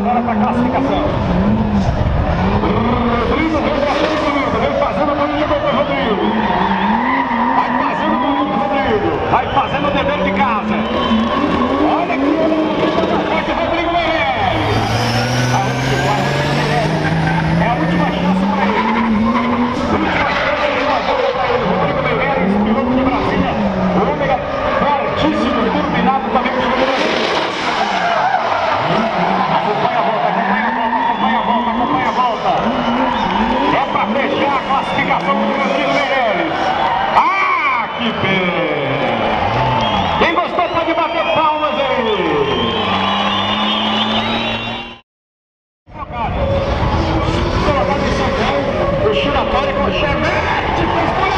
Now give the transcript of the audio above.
agora para a classificação. Passou o Francisco Meirelles. Ah, que pena! Quem gostou pode bater palmas aí. Colocado em São Paulo, o com o Chevette.